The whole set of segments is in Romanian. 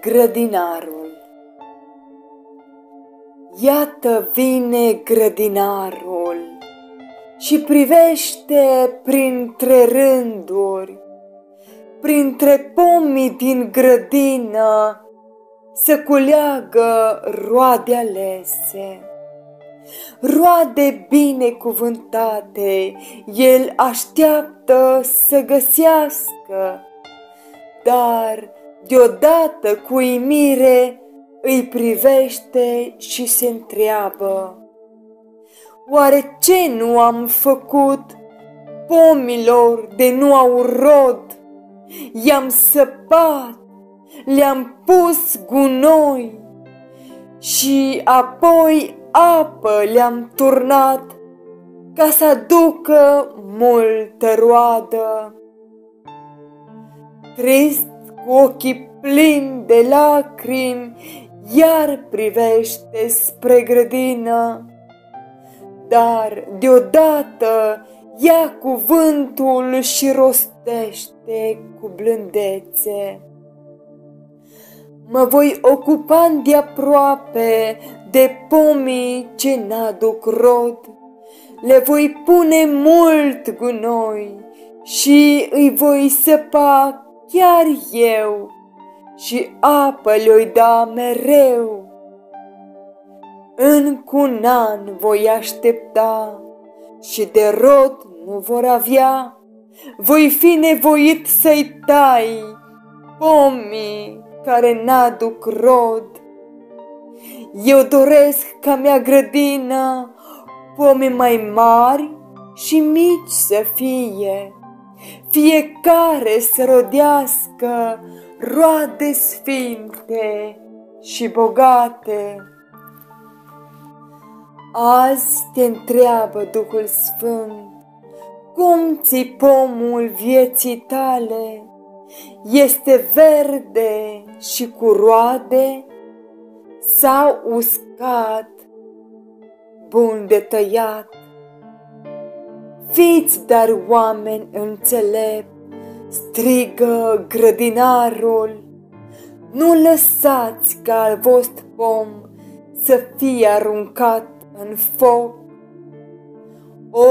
Grădinarul Iată vine grădinarul și privește printre rânduri, printre pomii din grădină, să culeagă roade alese. Roade binecuvântate, el așteaptă să găsească, dar deodată cu imire îi privește și se întreabă. Oare ce nu am făcut pomilor de nu au rod? I-am săpat, le-am pus gunoi și apoi apă le-am turnat ca să aducă multă roadă. Trist cu ochii plini de lacrimi, iar privește spre grădină. Dar deodată ia cuvântul și rostește cu blândețe. Mă voi ocupa de aproape de pomii ce n-aduc rod. Le voi pune mult gunoi și îi voi săpa chiar eu și apă le-oi da mereu. În un an voi aștepta și de rod nu vor avea, voi fi nevoit să-i tai pomii care n-aduc rod. Eu doresc ca mea grădină pomi mai mari și mici să fie, fiecare să rodească roade sfinte și bogate. Azi te întreabă Duhul Sfânt, cum ți pomul vieții tale? Este verde și cu roade sau uscat, bun de tăiat? Fiți dar oameni înțelepți, strigă grădinarul, nu lăsați ca al vostru pom să fie aruncat în foc. O,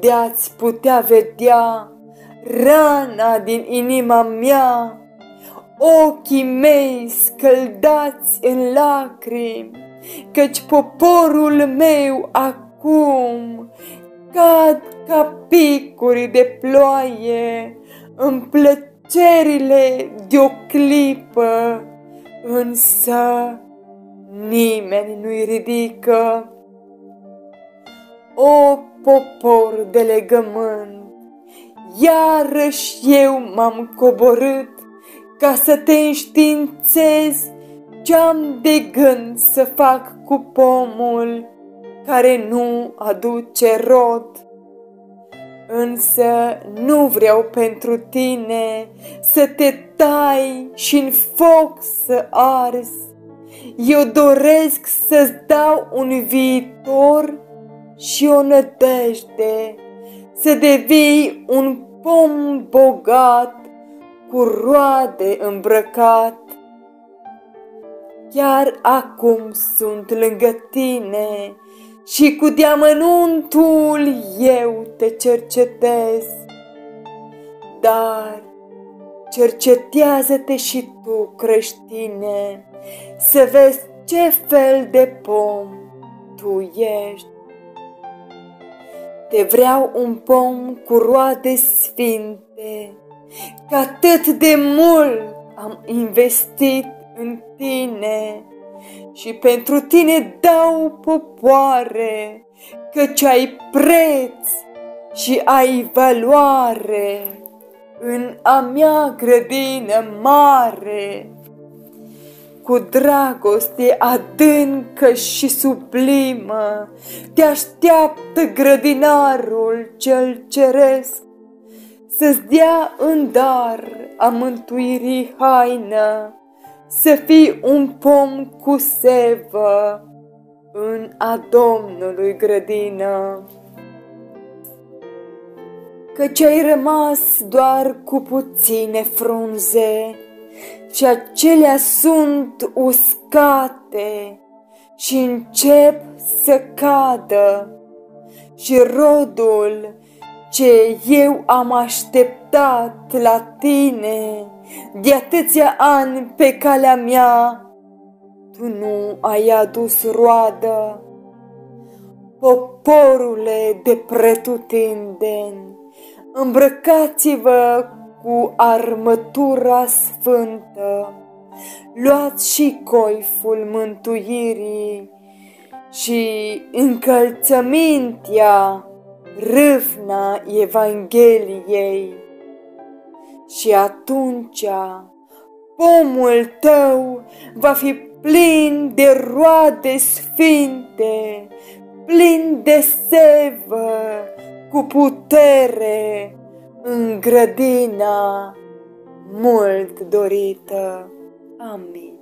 de-ați putea vedea rana din inima mea, ochii mei scăldați în lacrimi, căci poporul meu acum cad ca picuri de ploaie în plăcerile de o clipă, însă nimeni nu-i ridică. O popor de legământ, iarăși eu m-am coborât ca să te înștiințez ce-am de gând să fac cu pomul care nu aduce rod însă nu vreau pentru tine să te tai și în foc să arzi. Eu doresc să-ți dau un viitor și o nădejde, să devii un pom bogat, cu roade îmbrăcat. Chiar acum sunt lângă tine și cu deamănuntul eu te cercetez. Dar cercetează-te și tu, creștine, să vezi ce fel de pom tu ești. Te vreau un pom cu roade sfinte, că atât de mult am investit în tine și pentru tine dau popoare, căci ai preț și ai valoare în a mea grădină mare. Cu dragoste adâncă și sublimă te așteaptă grădinarul cel ceresc să-ți dea în dar a mântuirii haină să fii un pom cu sevă în a Domnului grădină. Căci ai rămas doar cu puține frunze, și acelea sunt uscate și încep să cadă și rodul ce eu am așteptat la tine de atâția ani pe calea mea, tu nu ai adus roadă. Poporule de pretutindeni, îmbrăcați-vă cu armătura sfântă, luați și coiful mântuirii și încălțămintea, râvna Evangheliei. Și atunci pomul tău va fi plin de roade sfinte, plin de sevă, cu putere, în grădina mult dorită. Amin.